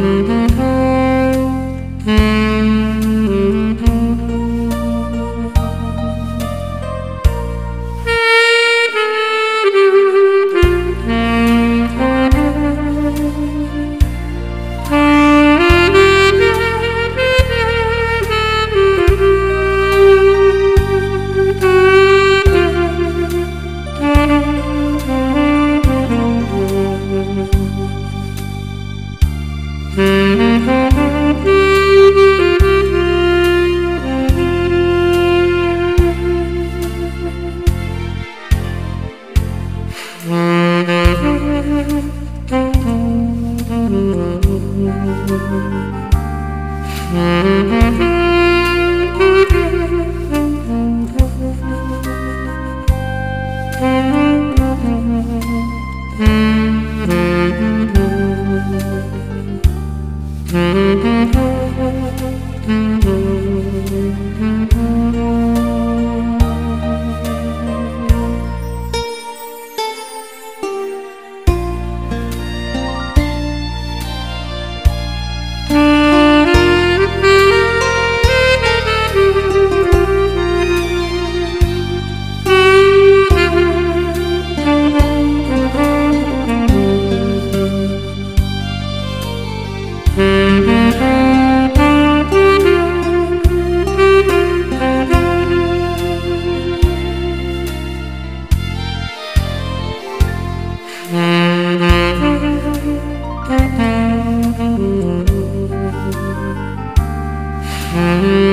Mm-hmm. Mm-hmm. Mm-hmm.